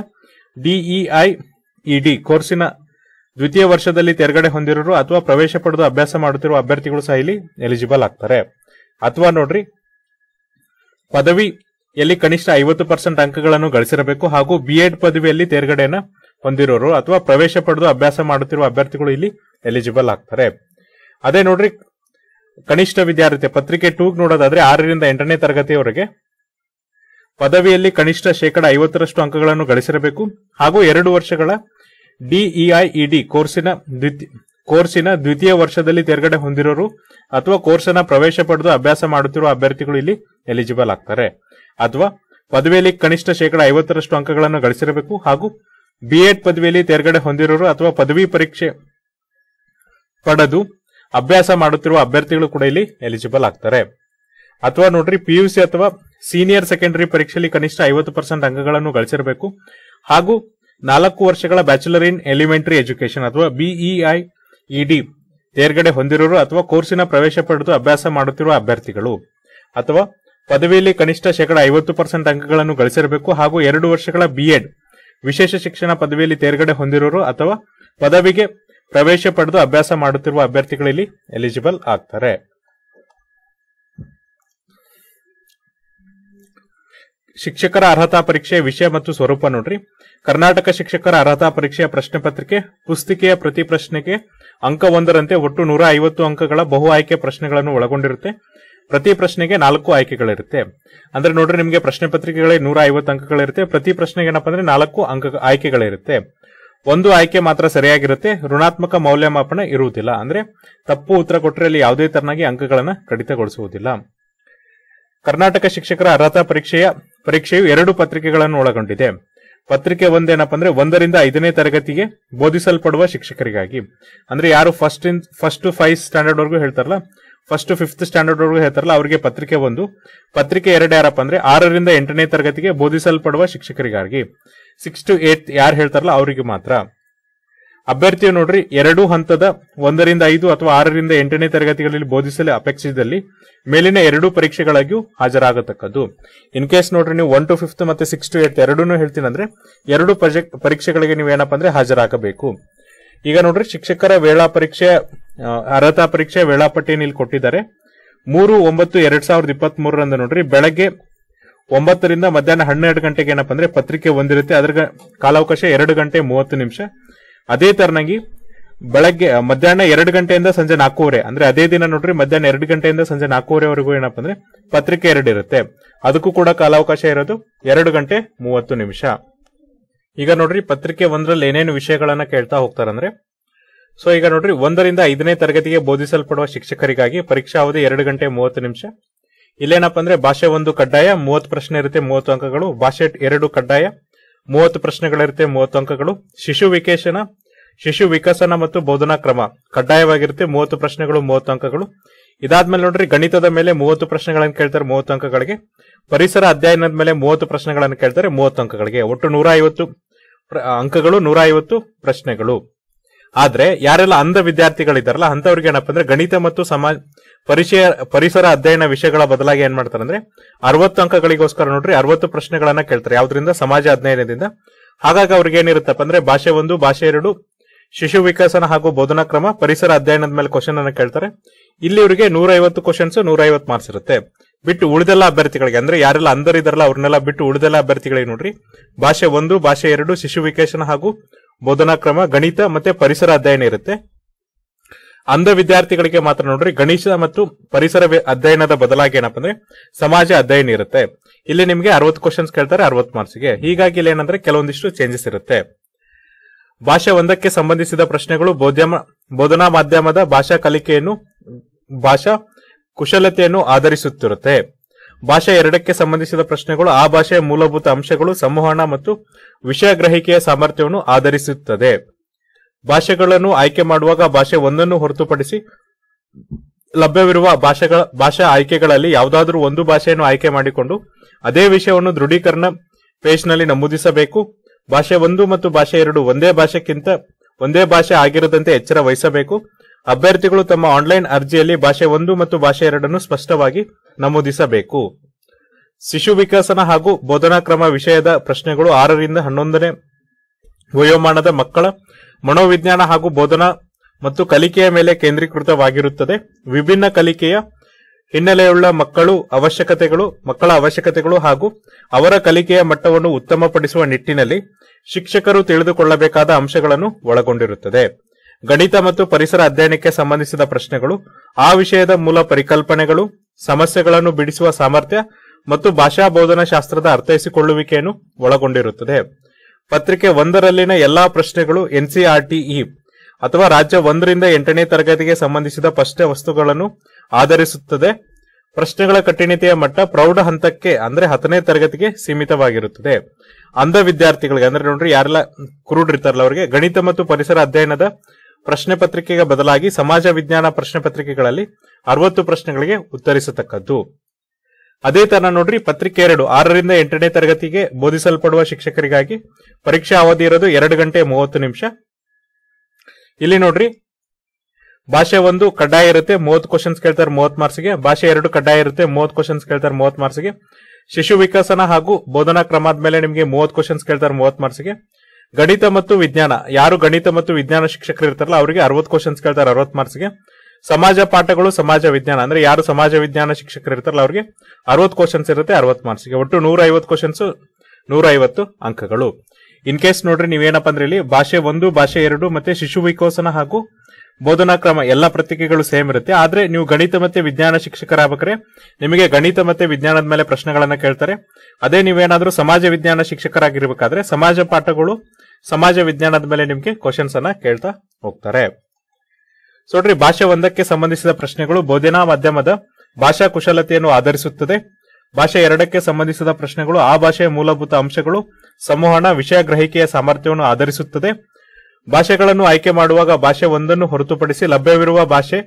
A: ಡಿಇಐ ಇಡಿ ಕೋರ್ಸಿನ ದ್ವಿತೀಯ ವರ್ಷದಲ್ಲಿ ತೆರಗಡೆ ಹೊಂದಿರೋರು ಅಥವಾ ಪ್ರವೇಶ ಪಡೆದು ಅಭ್ಯಾಸ ಮಾಡುತ್ತಿರುವ ಅಭ್ಯರ್ಥಿಗಳು ಸಹ ಇಲ್ಲಿ ಎಲಿಜಿಬಲ್ ಆಗ್ತಾರೆ. ಅಥವಾ ನೋಡ್ರಿ, ಪದವಿಯಲ್ಲಿ ಕನಿಷ್ಠ ಐವತ್ತು ಪರ್ಸೆಂಟ್ ಅಂಕಗಳನ್ನು ಗಳಿಸಿರಬೇಕು ಹಾಗೂ ಬಿ ಎಡ್ ಪದವಿಯಲ್ಲಿ ತೇರ್ಗಡೆಯನ್ನು ಹೊಂದಿರೋರು ಅಥವಾ ಪ್ರವೇಶ ಪಡೆದು ಅಭ್ಯಾಸ ಮಾಡುತ್ತಿರುವ ಅಭ್ಯರ್ಥಿಗಳು ಇಲ್ಲಿ ಎಲಿಜಿಬಲ್ ಆಗ್ತಾರೆ. ಅದೇ ನೋಡ್ರಿ ಕನಿಷ್ಠ ವಿದ್ಯಾರ್ಥಿ, ಪತ್ರಿಕೆ ಟೂ ನೋಡೋದಾದ್ರೆ ಆರರಿಂದ ಎಂಟನೇ ತರಗತಿಯವರೆಗೆ ಪದವಿಯಲ್ಲಿ ಕನಿಷ್ಠ ಶೇಕಡ ಐವತ್ತರಷ್ಟು ಅಂಕಗಳನ್ನು ಗಳಿಸಿರಬೇಕು. ಹಾಗೂ ಎರಡು ವರ್ಷಗಳ ಡಿಇಐಇಡಿ ಕೋರ್ಸಿನ ದ್ವಿತೀಯ ಕೋರ್ಸಿನ ದ್ವಿತೀಯ ವರ್ಷದಲ್ಲಿ ತೇರ್ಗಡೆ ಹೊಂದಿರೋರು ಅಥವಾ ಕೋರ್ಸನ್ನ ಪ್ರವೇಶ ಪಡೆದು ಅಭ್ಯಾಸ ಮಾಡುತ್ತಿರುವ ಅಭ್ಯರ್ಥಿಗಳು ಇಲ್ಲಿ ಎಲಿಜಿಬಲ್ ಆಗ್ತಾರೆ. ಅಥವಾ ಪದವಿಯಲ್ಲಿ ಕನಿಷ್ಠ ಶೇಕಡ ಐವತ್ತರಷ್ಟು ಅಂಕಗಳನ್ನು ಗಳಿಸಿರಬೇಕು. ಹಾಗೂ ಬಿಎಡ್ ಪದವಿಯಲ್ಲಿ ತೇರ್ಗಡೆ ಹೊಂದಿರೋರು ಅಥವಾ ಪದವಿ ಪರೀಕ್ಷೆ ಪಡೆದು ಅಭ್ಯಾಸ ಮಾಡುತ್ತಿರುವ ಅಭ್ಯರ್ಥಿಗಳು ಕೂಡ ಇಲ್ಲಿ ಎಲಿಜಿಬಲ್ ಆಗ್ತಾರೆ. ಅಥವಾ ನೋಡ್ರಿ ಪಿಯುಸಿ ಅಥವಾ ಸೀನಿಯರ್ ಸೆಕೆಂಡರಿ ಪರೀಕ್ಷೆಯಲ್ಲಿ ಕನಿಷ್ಠ ಐವತ್ತು ಪರ್ಸೆಂಟ್ ಅಂಕಗಳನ್ನು ಗಳಿಸಿರಬೇಕು. ಹಾಗೂ ನಾಲ್ಕು ವರ್ಷಗಳ ಬ್ಯಾಚುಲರ್ ಇನ್ ಎಲಿಮೆಂಟರಿ ಎಜುಕೇಶನ್ ಅಥವಾ ಬಿಇಐ ಇಡಿ ತೇರ್ಗಡೆ ಹೊಂದಿರೋರು ಅಥವಾ ಕೋರ್ಸಿನ ಪ್ರವೇಶ ಪಡೆದು ಅಭ್ಯಾಸ ಮಾಡುತ್ತಿರುವ ಅಭ್ಯರ್ಥಿಗಳು. ಅಥವಾ ಪದವಿಯಲ್ಲಿ ಕನಿಷ್ಠ ಶೇಕಡ ಐವತ್ತು ಪರ್ಸೆಂಟ್ ಅಂಕಗಳನ್ನು ಗಳಿಸಿರಬೇಕು ಹಾಗೂ ಎರಡು ವರ್ಷಗಳ ಬಿಎಡ್ ವಿಶೇಷ ಶಿಕ್ಷಣ ಪದವಿಯಲ್ಲಿ ತೇರ್ಗಡೆ ಹೊಂದಿರೋರು ಅಥವಾ ಪದವಿಗೆ ಪ್ರವೇಶ ಪಡೆದು ಅಭ್ಯಾಸ ಮಾಡುತ್ತಿರುವ ಅಭ್ಯರ್ಥಿಗಳಲ್ಲಿ ಎಲಿಜಿಬಲ್ ಆಗ್ತಾರೆ. ಶಿಕ್ಷಕರ ಅರ್ಹತಾ ಪರೀಕ್ಷೆಯ ವಿಷಯ ಮತ್ತು ಸ್ವರೂಪ ನೋಡ್ರಿ. ಕರ್ನಾಟಕ ಶಿಕ್ಷಕರ ಅರ್ಹತಾ ಪರೀಕ್ಷೆಯ ಪ್ರಶ್ನೆ ಪತ್ರಿಕೆ, ಪುಸ್ತಿಕೆಯ ಪ್ರತಿ ಪ್ರಶ್ನೆಗೆ ಅಂಕ ಒಂದರಂತೆ ಒಟ್ಟು ನೂರ ಐವತ್ತು ಅಂಕಗಳ ಬಹು ಆಯ್ಕೆ ಪ್ರಶ್ನೆಗಳನ್ನು ಒಳಗೊಂಡಿರುತ್ತೆ. ಪ್ರತಿ ಪ್ರಶ್ನೆಗೆ ನಾಲ್ಕು ಆಯ್ಕೆಗಳಿರುತ್ತೆ. ಅಂದ್ರೆ ನೋಡ್ರಿ ನಿಮಗೆ ಪ್ರಶ್ನೆ ಪತ್ರಿಕೆಗಳೇ ನೂರ ಐವತ್ತು ಅಂಕಗಳಿರುತ್ತೆ. ಪ್ರತಿ ಪ್ರಶ್ನೆಗೆ ಏನಪ್ಪಾ ಅಂದ್ರೆ ನಾಲ್ಕು ಅಂಕ ಆಯ್ಕೆಗಳಿರುತ್ತೆ. ಒಂದು ಆಯ್ಕೆ ಮಾತ್ರ ಸರಿಯಾಗಿರುತ್ತೆ, ಋಣಾತ್ಮಕ ಮೌಲ್ಯಮಾಪನ ಇರುವುದಿಲ್ಲ. ಅಂದ್ರೆ ತಪ್ಪು ಉತ್ತರ ಕೊಟ್ಟರೆ ಅಲ್ಲಿ ಯಾವುದೇ ತರನಾಗಿ ಅಂಕಗಳನ್ನು ಕಡಿತಗೊಳಿಸುವುದಿಲ್ಲ. ಕರ್ನಾಟಕ ಶಿಕ್ಷಕರ ಅರ್ಹತಾ ಪರೀಕ್ಷೆಯ, ಪರೀಕ್ಷೆಯು ಎರಡು ಪತ್ರಿಕೆಗಳನ್ನು ಒಳಗೊಂಡಿದೆ. ಪತ್ರಿಕೆ ಒಂದೇನಪ್ಪ ಅಂದ್ರೆ ಒಂದರಿಂದ ಐದನೇ ತರಗತಿಗೆ ಬೋಧಿಸಲ್ಪಡುವ ಶಿಕ್ಷಕರಿಗಾಗಿ. ಅಂದ್ರೆ ಯಾರು first in first five standard ವರ್ಗೂ ಹೇಳ್ತಾರಲ್ಲ ಫಸ್ಟ್ ಫಿಫ್ತ್ ಸ್ಟ್ಯಾಂಡರ್ಡ್ ವರ್ಗೂ ಹೇಳ್ತಾರಲ್ಲ, ಅವರಿಗೆ ಪತ್ರಿಕೆ ಒಂದು. ಪತ್ರಿಕೆ ಎರಡು ಯಾರಪ್ಪ ಅಂದ್ರೆ ಆರರಿಂದ ಎಂಟನೇ ತರಗತಿಗೆ ಬೋಧಿಸಲ್ಪಡುವ ಶಿಕ್ಷಕರಿಗಾಗಿ. ಸಿಕ್ಸ್ ಟು ಏಟ್ ಯಾರು ಹೇಳ್ತಾರಲ್ಲ ಅವರಿಗೆ ಮಾತ್ರ. ಅಭ್ಯರ್ಥಿಯು ನೋಡ್ರಿ, ಎರಡು ಹಂತದ ಒಂದರಿಂದ ಐದು ಅಥವಾ ಆರರಿಂದ ಎಂಟನೇ ತರಗತಿಗಳಲ್ಲಿ ಬೋಧಿಸಲು ಅಪೇಕ್ಷಿಸಿದಲ್ಲಿ ಮೇಲಿನ ಎರಡು ಪರೀಕ್ಷೆಗಳಾಗಿಯೂ ಹಾಜರಾಗತಕ್ಕದ್ದು. ಇನ್ ಕೇಸ್ ನೋಡ್ರಿ, ನೀವು ಒನ್ ಟು ಫಿಫ್ತ್ ಮತ್ತೆ ಸಿಕ್ಸ್ ಟು ಏಟ್ ಎರಡೂ ಹೇಳ್ತೀನಿ ಅಂದ್ರೆ, ಎರಡು ಪರೀಕ್ಷೆಗಳಿಗೆ ನೀವು ಏನಪ್ಪಾ ಅಂದ್ರೆ ಹಾಜರಾಗಬೇಕು. ಈಗ ನೋಡ್ರಿ, ಶಿಕ್ಷಕರ ವೇಳಾ ಪರೀಕ್ಷೆ ಅರ್ಹತಾ ಪರೀಕ್ಷೆ ವೇಳಾಪಟ್ಟಿಯನ್ನು ಇಲ್ಲಿ ಕೊಟ್ಟಿದ್ದಾರೆ. ಮೂರು ಒಂಬತ್ತು ಎರಡ್ ಸಾವಿರದ ಇಪ್ಪತ್ತ್ ಮೂರರಂದು ನೋಡ್ರಿ, ಬೆಳಗ್ಗೆ ಒಂಬತ್ತರಿಂದ ಮಧ್ಯಾಹ್ನ ಹನ್ನೆರಡು ಗಂಟೆಗೆ ಏನಪ್ಪ ಅಂದ್ರೆ ಪತ್ರಿಕೆ ಒಂದಿರುತ್ತೆ. ಅದರ ಕಾಲಾವಕಾಶ ಎರಡು ಗಂಟೆ ಮೂವತ್ತು ನಿಮಿಷ. ಅದೇ ತರನಾಗಿ ಬೆಳಗ್ಗೆ ಮಧ್ಯಾಹ್ನ ಎರಡು ಗಂಟೆಯಿಂದ ಸಂಜೆ ನಾಲ್ಕೂವರೆ. ಅಂದ್ರೆ ಅದೇ ದಿನ ನೋಡ್ರಿ, ಮಧ್ಯಾಹ್ನ ಎರಡು ಗಂಟೆಯಿಂದ ಸಂಜೆ ನಾಲ್ಕೂವರೆವರೆಗೂ ಏನಪ್ಪ ಅಂದ್ರೆ ಪತ್ರಿಕೆ ಎರಡು ಇರುತ್ತೆ. ಅದಕ್ಕೂ ಕೂಡ ಕಾಲಾವಕಾಶ ಇರೋದು ಎರಡು ಗಂಟೆ ಮೂವತ್ತು ನಿಮಿಷ. ಈಗ ನೋಡ್ರಿ, ಪತ್ರಿಕೆ ಒಂದರಲ್ಲಿ ಏನೇನು ವಿಷಯಗಳನ್ನ ಕೇಳ್ತಾ ಹೋಗ್ತಾರಂದ್ರೆ ಸೊ ಈಗ ನೋಡ್ರಿ, ಒಂದರಿಂದ ಐದನೇ ತರಗತಿಗೆ ಬೋಧಿಸಲ್ಪಡುವ ಶಿಕ್ಷಕರಿಗಾಗಿ ಪರೀಕ್ಷಾ ಅವಧಿ ಎರಡು ಗಂಟೆ ಮೂವತ್ತು ನಿಮಿಷ. ಇಲ್ಲೇನಪ್ಪ ಅಂದ್ರೆ ಭಾಷೆ ಒಂದು ಕಡ್ಡಾಯ, ಮೂವತ್ತು ಪ್ರಶ್ನೆ ಇರುತ್ತೆ, ಮೂವತ್ತು ಅಂಕಗಳು. ಭಾಷೆ ಎರಡು ಕಡ್ಡಾಯ, ಮೂವತ್ತು ಪ್ರಶ್ನೆಗಳಿರುತ್ತೆ ಮೂವತ್ತು ಅಂಕಗಳು. ಶಿಶು ವಿಕೇಶನ, ಶಿಶು ವಿಕಸನ ಮತ್ತು ಬೋಧನಾ ಕ್ರಮ ಕಡ್ಡಾಯವಾಗಿರುತ್ತೆ, ಮೂವತ್ತು ಪ್ರಶ್ನೆಗಳು, ಮೂವತ್ತು ಅಂಕಗಳು. ಇದಾದ್ಮೇಲೆ ನೋಡ್ರಿ, ಗಣಿತದ ಮೇಲೆ ಮೂವತ್ತು ಪ್ರಶ್ನೆಗಳನ್ನು ಕೇಳ್ತಾರೆ, ಮೂವತ್ತು ಅಂಕಗಳಿಗೆ. ಪರಿಸರ ಅಧ್ಯಯನದ ಮೇಲೆ ಮೂವತ್ತು ಪ್ರಶ್ನೆಗಳನ್ನು ಕೇಳ್ತಾರೆ, ಮೂವತ್ತು ಅಂಕಗಳಿಗೆ. ಒಟ್ಟು ನೂರ ಐವತ್ತು ಅಂಕಗಳು ನೂರ ಪ್ರಶ್ನೆಗಳು. ಆದ್ರೆ ಯಾರೆಲ್ಲ ಅಂಧ ವಿದ್ಯಾರ್ಥಿಗಳಿದಾರಲ್ಲ ಅಂತವ್ರಿಗೆ ಏನಪ್ಪ ಅಂದ್ರೆ ಗಣಿತ ಮತ್ತು ಸಮಾಜ ಪರಿಚಯ ಪರಿಸರ ಅಧ್ಯಯನ ವಿಷಯಗಳ ಬದಲಾಗಿ ಏನ್ ಮಾಡ್ತಾರೆ ಅಂದ್ರೆ ಅರವತ್ತು ಅಂಕಗಳಿಗೋಸ್ಕರ ನೋಡ್ರಿ ಅರವತ್ತು ಪ್ರಶ್ನೆಗಳನ್ನ ಕೇಳ್ತಾರೆ. ಯಾವ್ದ್ರಿಂದ? ಸಮಾಜ ಅಧ್ಯಯನದಿಂದ. ಹಾಗಾಗಿ ಅವ್ರಿಗೆ ಏನಿರುತ್ತಪ್ಪ ಅಂದ್ರೆ ಭಾಷೆ ಒಂದು, ಭಾಷೆ ಎರಡು, ಶಿಶು ವಿಕಸನ ಹಾಗೂ ಬೋಧನಾ ಕ್ರಮ, ಪರಿಸರ ಅಧ್ಯಯನದ ಮೇಲೆ ಕ್ವಶನ್ ಅನ್ನ ಕೇಳ್ತಾರೆ. ಇಲ್ಲಿ ಇವರಿಗೆ ನೂರ ಐವತ್ತು ಕ್ವಶನ್ಸ್ ನೂರ ಮಾರ್ಕ್ಸ್ ಇರುತ್ತೆ. ಬಿಟ್ಟು ಉಳಿದೆಲ್ಲ ಅಭ್ಯರ್ಥಿಗಳಿಗೆ, ಅಂದ್ರೆ ಯಾರೆಲ್ಲ ಅಂದರಿದಾರಲ್ಲ ಅವ್ರನ್ನೆಲ್ಲ ಬಿಟ್ಟು ಉಳಿದೆಲ್ಲ ಅಭ್ಯರ್ಥಿಗಳಿಗೆ ನೋಡ್ರಿ, ಭಾಷೆ ಒಂದು, ಭಾಷೆ ಎರಡು, ಶಿಶು ವಿಕಸನ ಹಾಗೂ ಬೋಧನಾ ಕ್ರಮ, ಗಣಿತ ಮತ್ತೆ ಪರಿಸರ ಅಧ್ಯಯನ ಇರುತ್ತೆ. ಅಂಧ ವಿದ್ಯಾರ್ಥಿಗಳಿಗೆ ಮಾತ್ರ ನೋಡ್ರಿ, ಗಣಿತ ಮತ್ತು ಪರಿಸರ ಅಧ್ಯಯನದ ಬದಲಾಗಿ ಏನಪ್ಪ ಅಂದ್ರೆ ಸಮಾಜ ಅಧ್ಯಯನ ಇರುತ್ತೆ. ಇಲ್ಲಿ ನಿಮ್ಗೆ ಅರವತ್ತು ಕ್ವಶನ್ಸ್ ಕೇಳ್ತಾರೆ, ಅರವತ್ತು ಮಾರ್ಕ್ಸ್ಗೆ ಹೀಗಾಗಿ ಇಲ್ಲಿ ಏನಂದ್ರೆ, ಕೆಲವೊಂದಿಷ್ಟು ಚೇಂಜಸ್ ಇರುತ್ತೆ. ಭಾಷೆ ಒಂದಕ್ಕೆ ಸಂಬಂಧಿಸಿದ ಪ್ರಶ್ನೆಗಳು, ಬೋಧ್ಯಮ ಬೋಧನಾ ಮಾಧ್ಯಮದ ಭಾಷಾ ಕಲಿಕೆಯನ್ನು ಭಾಷಾ ಕುಶಲತೆಯನ್ನು ಆಧರಿಸುತ್ತಿರುತ್ತೆ. ಭಾಷೆ ಎರಡಕ್ಕೆ ಸಂಬಂಧಿಸಿದ ಪ್ರಶ್ನೆಗಳು, ಆ ಭಾಷೆಯ ಮೂಲಭೂತ ಅಂಶಗಳು, ಸಂವಹನ ಮತ್ತು ವಿಷಯ ಗ್ರಹಿಕೆಯ ಸಾಮರ್ಥ್ಯವನ್ನು ಆಧರಿಸುತ್ತದೆ. ಭಾಷೆಗಳನ್ನು ಆಯ್ಕೆ ಮಾಡುವಾಗ ಭಾಷೆ ಒಂದನ್ನು ಹೊರತುಪಡಿಸಿ ಲಭ್ಯವಿರುವ ಭಾಷೆಗಳ, ಭಾಷಾ ಆಯ್ಕೆಗಳಲ್ಲಿ ಯಾವುದಾದರೂ ಒಂದು ಭಾಷೆಯನ್ನು ಆಯ್ಕೆ ಮಾಡಿಕೊಂಡು ಅದೇ ವಿಷಯವನ್ನು ದೃಢೀಕರಣ ಪೇಜ್ನಲ್ಲಿ ನಮೂದಿಸಬೇಕು. ಭಾಷೆ ಒಂದು ಮತ್ತು ಭಾಷೆ ಎರಡು ಒಂದೇ ಭಾಷೆಕ್ಕಿಂತ ಒಂದೇ ಭಾಷೆ ಆಗಿರದಂತೆ ಎಚ್ಚರ ವಹಿಸಬೇಕು. ಅಭ್ಯರ್ಥಿಗಳು ತಮ್ಮ ಆನ್ಲೈನ್ ಅರ್ಜಿಯಲ್ಲಿ ಭಾಷೆ ಒಂದು ಮತ್ತು ಭಾಷೆ ಎರಡನ್ನು ಸ್ಪಷ್ಟವಾಗಿ ನಮೂದಿಸಬೇಕು. ಶಿಶು ವಿಕಸನ ಹಾಗೂ ಬೋಧನಾ ಕ್ರಮ ವಿಷಯದ ಪ್ರಶ್ನೆಗಳು ಆರರಿಂದ ಹನ್ನೊಂದನೇ ವಯೋಮಾನದ ಮಕ್ಕಳ ಮನೋವಿಜ್ಞಾನ ಹಾಗೂ ಬೋಧನಾ ಮತ್ತು ಕಲಿಕೆಯ ಮೇಲೆ ಕೇಂದ್ರೀಕೃತವಾಗಿರುತ್ತದೆ. ವಿಭಿನ್ನ ಕಲಿಕೆಯ ಹಿನ್ನೆಲೆಯುಳ್ಳ ಮಕ್ಕಳು ಅವಶ್ಯಕತೆಗಳು, ಮಕ್ಕಳ ಅವಶ್ಯಕತೆಗಳು ಹಾಗೂ ಅವರ ಕಲಿಕೆಯ ಮಟ್ಟವನ್ನು ಉತ್ತಮಪಡಿಸುವ ನಿಟ್ಟಿನಲ್ಲಿ ಶಿಕ್ಷಕರು ತಿಳಿದುಕೊಳ್ಳಬೇಕಾದ ಅಂಶಗಳನ್ನು ಒಳಗೊಂಡಿರುತ್ತದೆ. ಗಣಿತ ಮತ್ತು ಪರಿಸರ ಅಧ್ಯಯನಕ್ಕೆ ಸಂಬಂಧಿಸಿದ ಪ್ರಶ್ನೆಗಳು, ಆ ವಿಷಯದ ಮೂಲ ಪರಿಕಲ್ಪನೆಗಳು, ಸಮಸ್ಯೆಗಳನ್ನು ಬಿಡಿಸುವ ಸಾಮರ್ಥ್ಯ ಮತ್ತು ಭಾಷಾ ಬೋಧನಾ ಶಾಸ್ತ್ರದ ಅರ್ಥೈಸಿಕೊಳ್ಳುವಿಕೆಯನ್ನು ಒಳಗೊಂಡಿರುತ್ತದೆ. ಪತ್ರಿಕೆ ಒಂದರಲ್ಲಿನ ಎಲ್ಲಾ ಪ್ರಶ್ನೆಗಳು ಎನ್ಸಿಆರ್ಟಿಇ ಅಥವಾ ರಾಜ್ಯ ಒಂದರಿಂದ ಎಂಟನೇ ತರಗತಿಗೆ ಸಂಬಂಧಿಸಿದ ಪಠ್ಯ ವಸ್ತುಗಳನ್ನು ಆಧರಿಸುತ್ತದೆ. ಪ್ರಶ್ನೆಗಳ ಕಠಿಣತೆಯ ಮಟ್ಟ ಪ್ರೌಢ ಹಂತಕ್ಕೆ ಅಂದ್ರೆ ಹತ್ತನೇ ತರಗತಿಗೆ ಸೀಮಿತವಾಗಿರುತ್ತದೆ. ಅಂಧ ವಿದ್ಯಾರ್ಥಿಗಳಿಗೆ ಅಂದ್ರೆ ನೋಡ್ರಿ ಯಾರೆಲ್ಲ ಕುರುಡ್ರಿರ್ತಾರಲ್ಲ ಅವರಿಗೆ ಗಣಿತ ಮತ್ತು ಪರಿಸರ ಅಧ್ಯಯನದ ಪ್ರಶ್ನೆ ಪತ್ರಿಕೆಗೆ ಬದಲಾಗಿ ಸಮಾಜ ವಿಜ್ಞಾನ ಪ್ರಶ್ನೆ ಪತ್ರಿಕೆಗಳಲ್ಲಿ ಅರವತ್ತು ಪ್ರಶ್ನೆಗಳಿಗೆ ಉತ್ತರಿಸತಕ್ಕದ್ದು. ಅದೇ ತರ ನೋಡ್ರಿ, ಪತ್ರಿಕೆ ಎರಡು, ಆರರಿಂದ ಎಂಟನೇ ತರಗತಿಗೆ ಬೋಧಿಸಲ್ಪಡುವ ಶಿಕ್ಷಕರಿಗಾಗಿ ಪರೀಕ್ಷಾ ಅವಧಿ ಇರೋದು ಎರಡು ಗಂಟೆ ಮೂವತ್ತು ನಿಮಿಷ. ಇಲ್ಲಿ ನೋಡ್ರಿ, ಭಾಷೆ ಒಂದು ಕಡ್ಡಾಯ ಇರುತ್ತೆ, ಮೂವತ್ತು ಕ್ವಶನ್ಸ್ ಕೇಳ್ತಾರೆ ಮೂವತ್ತು ಮಾರ್ಕ್ಸ್ಗೆ ಭಾಷೆ ಎರಡು ಕಡ್ಡಾಯ ಇರುತ್ತೆ, ಮೂವತ್ತು ಕ್ವಶನ್ಸ್ ಕೇಳ್ತಾರೆ ಮೂವತ್ತು ಮಾರ್ಕ್ಸ್ಗೆ ಶಿಶು ವಿಕಸನ ಹಾಗೂ ಬೋಧನಾ ಕ್ರಮದ ಮೇಲೆ ನಿಮಗೆ ಮೂವತ್ತು ಕ್ವಶನ್ಸ್ ಕೇಳ್ತಾರೆ ಮೂವತ್ತು ಮಾರ್ಕ್ಸ್ಗೆ ಗಣಿತ ಮತ್ತು ವಿಜ್ಞಾನ, ಯಾರು ಗಣಿತ ಮತ್ತು ವಿಜ್ಞಾನ ಶಿಕ್ಷಕರು ಇರ್ತಾರಲ್ಲ, ಅವರಿಗೆ ಅರವತ್ತು ಕ್ವಶನ್ಸ್ ಕೇಳ್ತಾರೆ ಅರವತ್ತು ಮಾರ್ಕ್ಸ್ಗೆ ಸಮಾಜ ಪಾಠಗಳು ಸಮಾಜ ವಿಜ್ಞಾನ, ಅಂದ್ರೆ ಯಾರು ಸಮಾಜ ವಿಜ್ಞಾನ ಶಿಕ್ಷಕರು ಇರ್ತಾರಲ್ಲ, ಅವರಿಗೆ ಅರವತ್ತು ಕ್ವಶನ್ಸ್ ಇರುತ್ತೆ, ಅರವತ್ತು ಮಾರ್ಕ್ಸ್ಗೆ ಒಟ್ಟು ನೂರ ಐವತ್ತು ಕ್ವಶನ್ಸ್ ನೂರ ಅಂಕಗಳು. ಇನ್ ಕೇಸ್ ನೋಡ್ರಿ ನೀವೇನಪ್ಪ ಅಂದ್ರೆ ಇಲ್ಲಿ ಭಾಷೆ ಒಂದು, ಭಾಷೆ ಎರಡು, ಮತ್ತೆ ಶಿಶು ವಿಕೋಸನ ಹಾಗೂ ಬೋಧನಾ ಕ್ರಮ ಎಲ್ಲ ಪ್ರತಿಕೆಗಳು ಸೇಮ್ ಇರುತ್ತೆ. ಆದ್ರೆ ನೀವು ಗಣಿತ ಮತ್ತೆ ವಿಜ್ಞಾನ ಶಿಕ್ಷಕರಾಗಬೇಕಾದ್ರೆ ನಿಮಗೆ ಗಣಿತ ಮತ್ತೆ ವಿಜ್ಞಾನದ ಮೇಲೆ ಪ್ರಶ್ನೆಗಳನ್ನ ಕೇಳ್ತಾರೆ. ಅದೇ ನೀವೇನಾದ್ರೂ ಸಮಾಜ ವಿಜ್ಞಾನ ಶಿಕ್ಷಕರಾಗಿರ್ಬೇಕಾದ್ರೆ ಸಮಾಜ ಪಾಠಗಳು ಸಮಾಜ ವಿಜ್ಞಾನದ ಮೇಲೆ ನಿಮಗೆ ಕ್ವಶನ್ಸ್ ಅನ್ನ ಕೇಳ್ತಾ ಹೋಗ್ತಾರೆ. ಸೋಡ್ರಿ, ಭಾಷೆ ಒಂದಕ್ಕೆ ಸಂಬಂಧಿಸಿದ ಪ್ರಶ್ನೆಗಳು ಬೋಧನಾ ಮಾಧ್ಯಮದ ಭಾಷಾ ಕುಶಲತೆಯನ್ನು ಆಧರಿಸುತ್ತದೆ. ಭಾಷೆ ಎರಡಕ್ಕೆ ಸಂಬಂಧಿಸಿದ ಪ್ರಶ್ನೆಗಳು ಆ ಭಾಷೆಯ ಮೂಲಭೂತ ಅಂಶಗಳು, ಸಂವಹನ, ವಿಷಯ ಗ್ರಹಿಕೆಯ ಸಾಮರ್ಥ್ಯವನ್ನು ಆಧರಿಸುತ್ತದೆ. ಭಾಷೆಗಳನ್ನು ಆಯ್ಕೆ ಮಾಡುವಾಗ ಭಾಷೆ ಒಂದನ್ನು ಹೊರತುಪಡಿಸಿ ಲಭ್ಯವಿರುವ ಭಾಷೆ,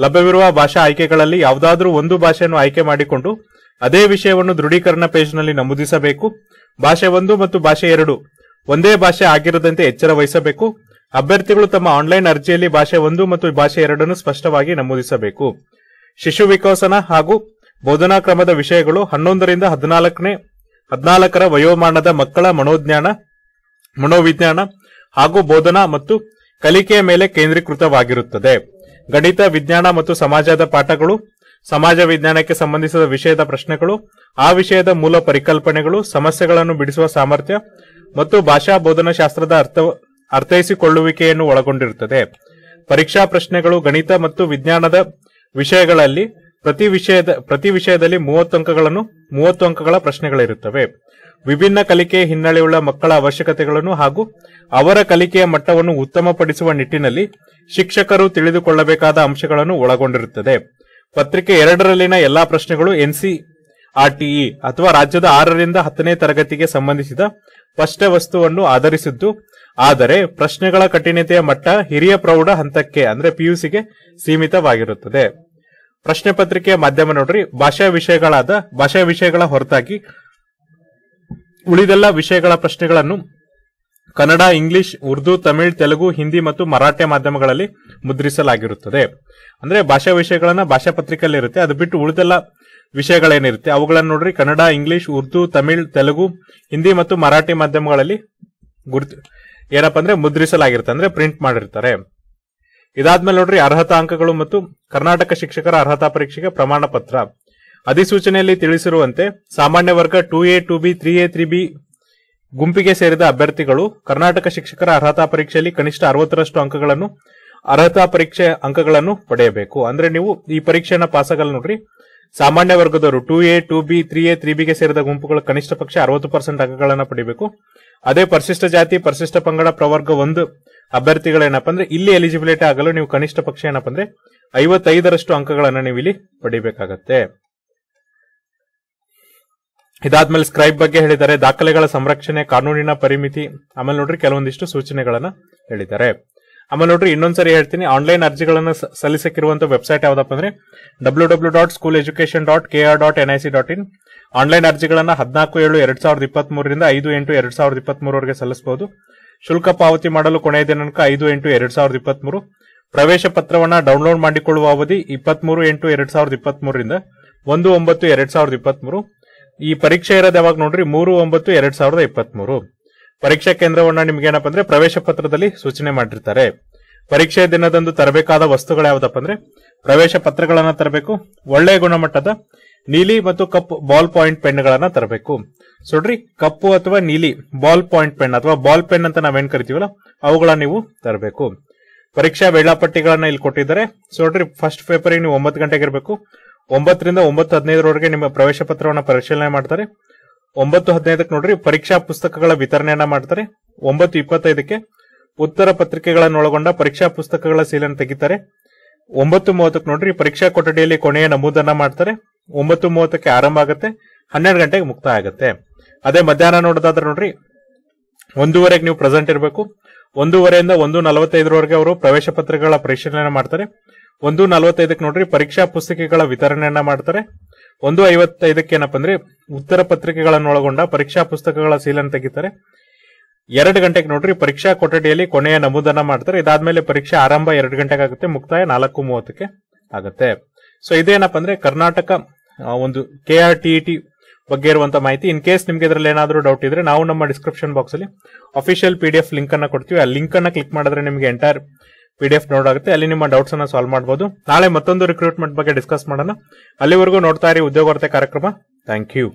A: ಲಭ್ಯವಿರುವ ಭಾಷಾ ಆಯ್ಕೆಗಳಲ್ಲಿ ಯಾವುದಾದ್ರೂ ಒಂದು ಭಾಷೆಯನ್ನು ಆಯ್ಕೆ ಮಾಡಿಕೊಂಡು, ಅದೇ ವಿಷಯವನ್ನು ದೃಢೀಕರಣ ಪೇಜ್ನಲ್ಲಿ ನಮೂದಿಸಬೇಕು. ಭಾಷೆ ಒಂದು ಮತ್ತು ಭಾಷೆ ಎರಡು ಒಂದೇ ಭಾಷೆ ಆಗಿರದಂತೆ ಎಚ್ಚರ ವಹಿಸಬೇಕು. ಅಭ್ಯರ್ಥಿಗಳು ತಮ್ಮ ಆನ್ಲೈನ್ ಅರ್ಜಿಯಲ್ಲಿ ಭಾಷೆ ಒಂದು ಮತ್ತು ಭಾಷೆ ಎರಡನ್ನು ಸ್ಪಷ್ಟವಾಗಿ ನಮೂದಿಸಬೇಕು. ಶಿಶು ವಿಕಸನ ಹಾಗೂ ಬೋಧನಾ ಕ್ರಮದ ವಿಷಯಗಳು ಹನ್ನೊಂದರಿಂದ ಹದಿನಾಲ್ಕನೇ, ಹದಿನಾಲ್ಕರ ವಯೋಮಾನದ ಮಕ್ಕಳ ಮನೋಜ್ಞಾನ, ಮನೋವಿಜ್ಞಾನ ಹಾಗೂ ಬೋಧನಾ ಮತ್ತು ಕಲಿಕೆಯ ಮೇಲೆ ಕೇಂದ್ರೀಕೃತವಾಗಿರುತ್ತದೆ. ಗಣಿತ, ವಿಜ್ಞಾನ ಮತ್ತು ಸಮಾಜದ ಪಾಠಗಳು, ಸಮಾಜ ವಿಜ್ಞಾನಕ್ಕೆ ಸಂಬಂಧಿಸಿದ ವಿಷಯದ ಪ್ರಶ್ನೆಗಳು, ಆ ವಿಷಯದ ಮೂಲ ಪರಿಕಲ್ಪನೆಗಳು, ಸಮಸ್ಯೆಗಳನ್ನು ಬಿಡಿಸುವ ಸಾಮರ್ಥ್ಯ ಮತ್ತು ಭಾಷಾ ಬೋಧನಾ ಶಾಸ್ತ್ರದ ಅರ್ಥ, ಅರ್ಥೈಸಿಕೊಳ್ಳುವಿಕೆಯನ್ನು ಒಳಗೊಂಡಿರುತ್ತದೆ. ಪರೀಕ್ಷಾ ಪ್ರಶ್ನೆಗಳು ಗಣಿತ ಮತ್ತು ವಿಜ್ಞಾನದ ವಿಷಯಗಳಲ್ಲಿ ಪ್ರತಿ ವಿಷಯದ, ಪ್ರತಿ ವಿಷಯದಲ್ಲಿ ಮೂವತ್ತು ಅಂಕಗಳನ್ನು, ಮೂವತ್ತು ಅಂಕಗಳ ಪ್ರಶ್ನೆಗಳಿರುತ್ತವೆ. ವಿಭಿನ್ನ ಕಲಿಕೆ ಹಿನ್ನೆಲೆಯುಳ್ಳ ಮಕ್ಕಳ ಅವಶ್ಯಕತೆಗಳನ್ನು ಹಾಗೂ ಅವರ ಕಲಿಕೆಯ ಮಟ್ಟವನ್ನು ಉತ್ತಮಪಡಿಸುವ ನಿಟ್ಟಿನಲ್ಲಿ ಶಿಕ್ಷಕರು ತಿಳಿದುಕೊಳ್ಳಬೇಕಾದ ಅಂಶಗಳನ್ನು ಒಳಗೊಂಡಿರುತ್ತದೆ. ಪತ್ರಿಕೆ ಎರಡರಲ್ಲಿನ ಎಲ್ಲಾ ಪ್ರಶ್ನೆಗಳು ಎನ್ಸಿಆರ್ಟಿಇ ಅಥವಾ ರಾಜ್ಯದ ಆರರಿಂದ ಹತ್ತನೇ ತರಗತಿಗೆ ಸಂಬಂಧಿಸಿದ ಪಠ್ಯ ವಸ್ತುವನ್ನು ಆಧರಿಸಿದ್ದು, ಆದರೆ ಪ್ರಶ್ನೆಗಳ ಕಠಿಣತೆಯ ಮಟ್ಟ ಹಿರಿಯ ಪ್ರೌಢ ಹಂತಕ್ಕೆ, ಅಂದ್ರೆ ಪಿಯುಸಿಗೆ ಸೀಮಿತವಾಗಿರುತ್ತದೆ. ಪ್ರಶ್ನೆ ಪತ್ರಿಕೆಯ ಮಾಧ್ಯಮ ನೋಡ್ರಿ, ಭಾಷಾ ವಿಷಯಗಳಾದ, ಭಾಷಾ ವಿಷಯಗಳ ಹೊರತಾಗಿ ಉಳಿದೆಲ್ಲ ವಿಷಯಗಳ ಪ್ರಶ್ನೆಗಳನ್ನು ಕನ್ನಡ, ಇಂಗ್ಲಿಷ್, ಉರ್ದು, ತಮಿಳ್, ತೆಲುಗು, ಹಿಂದಿ ಮತ್ತು ಮರಾಠಿ ಮಾಧ್ಯಮಗಳಲ್ಲಿ ಮುದ್ರಿಸಲಾಗಿರುತ್ತದೆ. ಅಂದ್ರೆ ಭಾಷಾ ವಿಷಯಗಳನ್ನ ಭಾಷಾ ಪತ್ರಿಕೆಯಲ್ಲಿ ಇರುತ್ತೆ ಅದು ಬಿಟ್ಟು ಉಳಿದೆಲ್ಲ ವಿಷಯಗಳೇನಿರುತ್ತೆ? ಅವುಗಳನ್ನು ನೋಡ್ರಿ. ಕನ್ನಡ, ಇಂಗ್ಲಿಷ್, ಉರ್ದು, ತಮಿಳ್, ತೆಲುಗು, ಹಿಂದಿ ಮತ್ತು ಮರಾಠಿ ಮಾಧ್ಯಮಗಳಲ್ಲಿ ಗುರುತು, ಏನಪ್ಪ ಅಂದ್ರೆ ಮುದ್ರಿಸಲಾಗಿರುತ್ತೆ. ಅಂದ್ರೆ ಪ್ರಿಂಟ್ ಮಾಡಿರ್ತಾರೆ. ಇದಾದ್ಮೇಲೆ ನೋಡ್ರಿ, ಅರ್ಹತಾ ಅಂಕಗಳು ಮತ್ತು ಕರ್ನಾಟಕ ಶಿಕ್ಷಕರ ಅರ್ಹತಾ ಪರೀಕ್ಷೆಗೆ ಪ್ರಮಾಣ ಪತ್ರ ಅಧಿಸೂಚನೆಯಲ್ಲಿ ತಿಳಿಸಿರುವಂತೆ ಸಾಮಾನ್ಯ ವರ್ಗ two A, two B, three A, three B ಗುಂಪಿಗೆ ಸೇರಿದ ಅಭ್ಯರ್ಥಿಗಳು ಕರ್ನಾಟಕ ಶಿಕ್ಷಕರ ಅರ್ಹತಾ ಪರೀಕ್ಷೆಯಲ್ಲಿ ಕನಿಷ್ಠ ಅರವತ್ತರಷ್ಟು ಅಂಕಗಳನ್ನು, ಅರ್ಹತಾ ಪರೀಕ್ಷೆ ಅಂಕಗಳನ್ನು ಪಡೆಯಬೇಕು. ಅಂದ್ರೆ ನೀವು ಈ ಪರೀಕ್ಷೆಯನ್ನ ಪಾಸ್ ಆಗಲ್ಲ ನೋಡ್ರಿ. ಸಾಮಾನ್ಯ ವರ್ಗದವರು two A, two B, three A, three ಬಿಗೆ ಸೇರಿದ ಗುಂಪುಗಳು ಕನಿಷ್ಠ ಪಕ್ಷ ಅರವತ್ತು ಪರ್ಸೆಂಟ್ ಅಂಕಗಳನ್ನು ಪಡಿಬೇಕು. ಅದೇ ಪರಿಶಿಷ್ಟ ಜಾತಿ, ಪರಿಶಿಷ್ಟ ಪಂಗಡ, ಪ್ರವರ್ಗ ಒಂದು ಅಭ್ಯರ್ಥಿಗಳೇನಪ್ಪ ಅಂದ್ರೆ ಇಲ್ಲಿ ಎಲಿಜಿಬಿಲಿಟಿ ಆಗಲು ನೀವು ಕನಿಷ್ಠ ಪಕ್ಷ ಏನಪ್ಪ ಅಂದ್ರೆ ಐವತ್ತೈದರಷ್ಟು ಅಂಕಗಳನ್ನು ನೀವು ಇಲ್ಲಿ ಪಡಿಬೇಕಾಗತ್ತೆ. ಇದಾದ್ಮೇಲೆ ಸ್ಕ್ರೈಬ್ ಬಗ್ಗೆ ಹೇಳಿದ್ದಾರೆ. ದಾಖಲೆಗಳ ಸಂರಕ್ಷಣೆ, ಕಾನೂನಿನ ಪರಿಮಿತಿ. ಆಮೇಲೆ ನೋಡ್ರಿ ಕೆಲವೊಂದಿಷ್ಟು ಸೂಚನೆಗಳನ್ನ ಹೇಳಿದ್ದಾರೆ. ಆಮೇಲೆ ನೋಡ್ರಿ, ಇನ್ನೊಂದ್ಸರಿ ಹೇಳ್ತೀನಿ ಆನ್ಲೈನ್ ಅರ್ಜಿಗಳನ್ನು ಸಲ್ಲಿಸಕ್ಕಿರುವಂತ ವೆಬ್ಸೈಟ್ ಯಾವ್ದಪ್ಪ ಅಂದ್ರೆ W W dot school education dot K R dot N I C dot in online ಅರ್ಜಿಗಳನ್ನ ಹದಿನಾಲ್ಕು, ಏಳು, ಎರಡ್ ಸಾವಿರದ ಇಪ್ಪತ್ತ್ ಮೂರರಿಂದ ಐದು, ಎಂಟು, ಎರಡ್ ಸಾವಿರದ ಇಪ್ಪತ್ತ್ ಮೂರವರೆಗೆ ಸಲ್ಲಿಸಬಹುದು ಶುಲ್ಕ ಪಾವತಿ ಮಾಡಲು ಕೊನೆಯ ದಿನಾಂಕ ಐದು, ಎಂಟು, ಎರಡ್ ಸಾವಿರದ ಇಪ್ಪತ್ತ್ ಮೂರು ಪ್ರವೇಶ ಪತ್ರವನ್ನ ಡೌನ್ಲೋಡ್ ಮಾಡಿಕೊಳ್ಳುವ ಅವಧಿ ಇಪ್ಪತ್ಮೂರು, ಎಂಟು, ಎರಡ್ ಸಾವಿರದ ಇಪ್ಪತ್ತ್ ಮೂರರಿಂದ ಒಂದು, ಒಂಬತ್ತು, ಎರಡ್ ಸಾವಿರದ ಇಪ್ಪತ್ತ್ ಮೂರು ಈ ಪರೀಕ್ಷೆ ಇರೋದು ಯಾವಾಗ ನೋಡ್ರಿ, ಮೂರು, ಒಂಬತ್ತು, ಎರಡ್ ಸಾವಿರದ ಇಪ್ಪತ್ತ್ ಮೂರು ಪರೀಕ್ಷಾ ಕೇಂದ್ರವನ್ನ ನಿಮ್ಗೆ ಏನಪ್ಪ ಅಂದ್ರೆ ಪ್ರವೇಶ ಪತ್ರದಲ್ಲಿ ಸೂಚನೆ ಮಾಡಿರ್ತಾರೆ. ಪರೀಕ್ಷೆ ದಿನದಂದು ತರಬೇಕಾದ ವಸ್ತುಗಳು ಯಾವ್ದಪ್ಪ ಅಂದ್ರೆ ಪ್ರವೇಶ ಪತ್ರಗಳನ್ನ ತರಬೇಕು, ಒಳ್ಳೆಯ ಗುಣಮಟ್ಟದ ನೀಲಿ ಮತ್ತು ಕಪ್ಪು ಬಾಲ್ ಪಾಯಿಂಟ್ ಪೆನ್ಗಳನ್ನ ತರಬೇಕು. ಸೊಡ್ರಿ, ಕಪ್ಪು ಅಥವಾ ನೀಲಿ ಬಾಲ್ ಪಾಯಿಂಟ್ ಪೆನ್ ಅಥವಾ ಬಾಲ್ ಪೆನ್ ಅಂತ ನಾವೇನ್ ಕರಿತೀವಲ್ಲ, ಅವುಗಳನ್ನ ನೀವು ತರಬೇಕು. ಪರೀಕ್ಷಾ ವೇಳಾಪಟ್ಟಿಗಳನ್ನ ಇಲ್ಲಿ ಕೊಟ್ಟಿದ್ದಾರೆ. ಸೊ ನೋಡ್ರಿ ಫಸ್ಟ್ ಪೇಪರ್ ನೀವು ಒಂಬತ್ತು ಗಂಟೆಗೆ ಇರಬೇಕು. ಒಂಬತ್ತರಿಂದ ಒಂಬತ್ತು ಹದಿನೈದರವರೆಗೆ ನಿಮ್ಮ ಪ್ರವೇಶ ಪತ್ರವನ್ನ ಪರಿಶೀಲನೆ ಮಾಡ್ತಾರೆ. ಒಂಬತ್ತು ಹದಿನೈದಕ್ಕೆ ನೋಡ್ರಿ, ಪರೀಕ್ಷಾ ಪುಸ್ತಕಗಳ ವಿತರಣೆಯನ್ನ ಮಾಡ್ತಾರೆ. ಒಂಬತ್ತು ಇಪ್ಪತ್ತೈದಕ್ಕೆ ಉತ್ತರ ಪತ್ರಿಕೆಗಳನ್ನು ಒಳಗೊಂಡ ಪರೀಕ್ಷಾ ಪುಸ್ತಕಗಳ ಸೀಲನ್ನು ತೆಗಿತಾರೆ. ಒಂಬತ್ತು ಮೂವತ್ತಕ್ಕೆ ನೋಡ್ರಿ, ಪರೀಕ್ಷಾ ಕೊಠಡಿಯಲ್ಲಿ ಕೊನೆಯ ನಮೂದನ್ನ ಮಾಡ್ತಾರೆ. ಒಂಬತ್ತು ಮೂವತ್ತಕ್ಕೆ ಆರಂಭ ಆಗುತ್ತೆ, ಹನ್ನೆರಡು ಗಂಟೆಗೆ ಮುಕ್ತಾಯ ಆಗುತ್ತೆ. ಅದೇ ಮಧ್ಯಾಹ್ನ ನೋಡೋದಾದ್ರೆ ನೋಡ್ರಿ, ಒಂದೂವರೆಗೆ ನೀವು ಪ್ರೆಸೆಂಟ್ ಇರಬೇಕು. ಒಂದೂವರೆಯಿಂದ ಒಂದು ನಲವತ್ತೈದರವರೆಗೆ ಅವರು ಪ್ರವೇಶ ಪತ್ರಗಳ ಪರಿಶೀಲನೆ ಮಾಡ್ತಾರೆ. ಒಂದು ನಲವತ್ತೈದಕ್ಕೆ ನೋಡ್ರಿ, ಪರೀಕ್ಷಾ ಪುಸ್ತಕಗಳ ವಿತರಣೆಯನ್ನ ಮಾಡ್ತಾರೆ. ಒಂದು ಐವತ್ತೈದಕ್ಕೆ ಏನಪ್ಪ ಅಂದ್ರೆ ಉತ್ತರ ಪತ್ರಿಕೆಗಳನ್ನು ಒಳಗೊಂಡ ಪರೀಕ್ಷಾ ಪುಸ್ತಕಗಳ ಸೀಲನ್ನು ತೆಗಿತಾರೆ. ಎರಡು ಗಂಟೆಗೆ ನೋಡ್ರಿ, ಪರೀಕ್ಷಾ ಕೊಠಡಿಯಲ್ಲಿ ಕೊನೆಯ ನಮೂದನ್ನ ಮಾಡ್ತಾರೆ. ಇದಾದ್ಮೇಲೆ ಪರೀಕ್ಷೆ ಆರಂಭ ಎರಡು ಗಂಟೆಗೆ ಆಗುತ್ತೆ ಮುಕ್ತಾಯ ನಾಲ್ಕು ಮೂವತ್ತಕ್ಕೆ ಆಗುತ್ತೆ. ಸೊ ಇದೇನಪ್ಪ ಅಂದ್ರೆ ಕರ್ನಾಟಕ ಒಂದು ಕೆ ಆರ್ ಟಿ ಟಿ ಬಗ್ಗೆ ಇರುವಂತ ಮಾಹಿತಿ. ಇನ್ ಕೇಸ್ ನಿಮ್ಗೆ ಇದರಲ್ಲಿ ಏನಾದರೂ ಡೌಟ್ ಇದ್ರೆ ನಾವು ನಮ್ಮ ಡಿಸ್ಕ್ರಿಪ್ಷನ್ ಬಾಕ್ಸ್ ಅಲ್ಲಿ official P D F link ಅನ್ನ ಕೊಡ್ತೀವಿ. ಆ ಲಿಂಕ್ ಅನ್ನ ಕ್ಲಿಕ್ ಮಾಡಿದ್ರೆ ನಿಮಗೆ ಎಂಟೈರ್ ಪಿ ಡಿ ಎಫ್ ನೋಡಾಗುತ್ತೆ. ಅಲ್ಲಿ ನಿಮ್ಮ ಡೌಟ್ಸ್ ಅನ್ನ ಸಾಲ್ವ್ ಮಾಡಬಹುದು ನಾಳೆ ಮತ್ತೊಂದು ರಿಕ್ರೂಟ್ಮೆಂಟ್ ಬಗ್ಗೆ ಡಿಸ್ಕಸ್ ಮಾಡೋಣ. ಅಲ್ಲಿವರೆಗೂ ನೋಡ್ತಾ ಇರಿ ಉದ್ಯೋಗ ಕಾರ್ಯಕ್ರಮ. Thank you